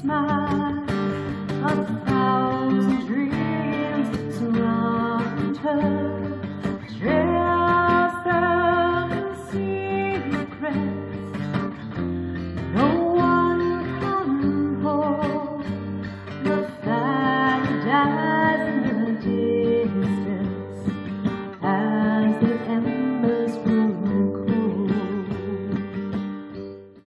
smile. A thousand dreams surround her.